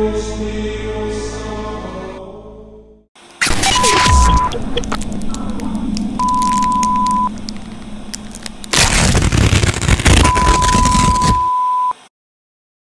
Oh,